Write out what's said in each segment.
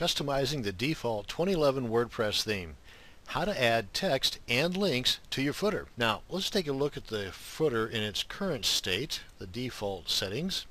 Customizing the default 2011 WordPress theme. How to add text and links to your footer. Now let's take a look at the footer in its current state, the default settings.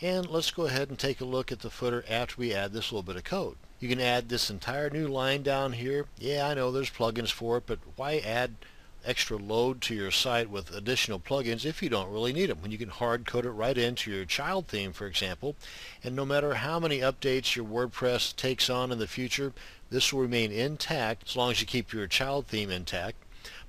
And let's go ahead and take a look at the footer after we add this little bit of code. You can add this entire new line down here. Yeah, I know there's plugins for it, but why add extra load to your site with additional plugins if you don't really need them when you can hard code it right into your child theme for example and no matter how many updates your WordPress takes on in the future this will remain intact as long as you keep your child theme intact.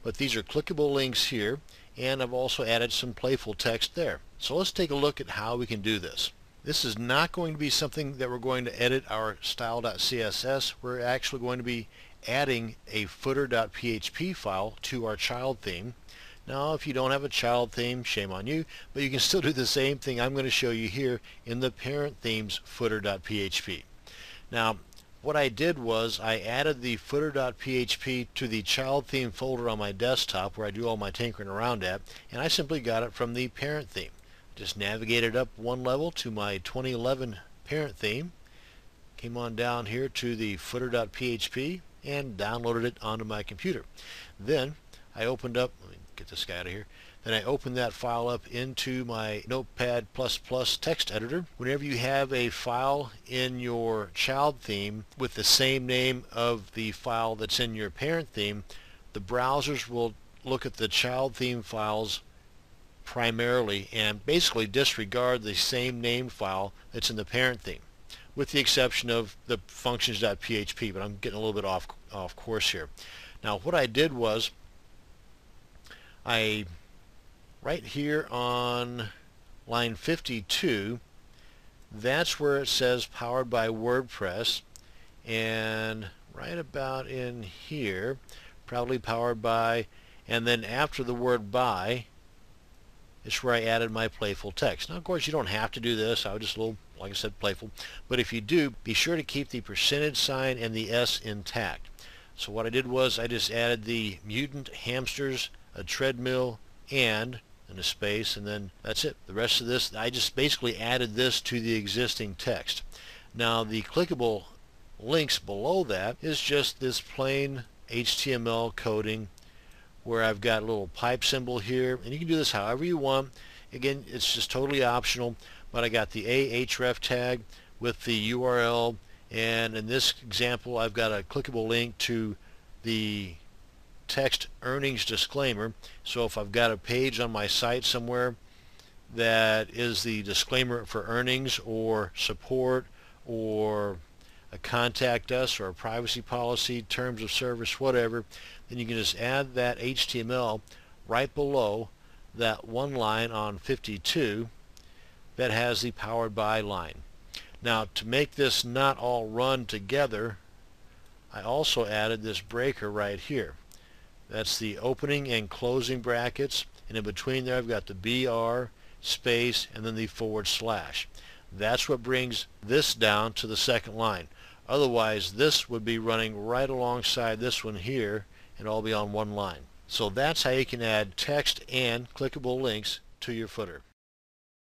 But these are clickable links here and I've also added some playful text there. So let's take a look at how we can do this. This is not going to be something that we're going to edit our style.css we're actually going to be adding a footer.php file to our child theme. Now if you don't have a child theme, shame on you, but you can still do the same thing I'm going to show you here in the parent theme's footer.php. Now what I did was I added the footer.php to the child theme folder on my desktop where I do all my tinkering around at and I simply got it from the parent theme. Just navigated up one level to my 2011 parent theme came on down here to the footer.php and downloaded it onto my computer. Then I opened up, let me get this guy out of here, then I opened that file up into my Notepad++ text editor. Whenever you have a file in your child theme with the same name of the file that's in your parent theme, the browsers will look at the child theme files primarily and basically disregard the same named file that's in the parent theme with the exception of the functions.php, but I'm getting a little bit off, off course here. Now what I did was I right here on line 52 that's where it says powered by WordPress and right about in here probably powered by and then after the word by is where I added my playful text. Now of course you don't have to do this I was just a little like I said, playful. But if you do, be sure to keep the percentage sign and the S intact. So what I did was I just added the mutant hamsters, a treadmill, and in a space, and then that's it. The rest of this, I just basically added this to the existing text. Now the clickable links below that is just this plain HTML coding where I've got a little pipe symbol here, and you can do this however you want. Again, it's just totally optional but I got the ahref tag with the URL and in this example I've got a clickable link to the text earnings disclaimer. So if I've got a page on my site somewhere that is the disclaimer for earnings or support or a contact us or a privacy policy, terms of service, whatever, then you can just add that HTML right below that one line on 52 that has the powered by line. Now to make this not all run together I also added this breaker right here. That's the opening and closing brackets and in between there I've got the BR space and then the forward slash. That's what brings this down to the second line. Otherwise this would be running right alongside this one here and all be on one line. So that's how you can add text and clickable links to your footer.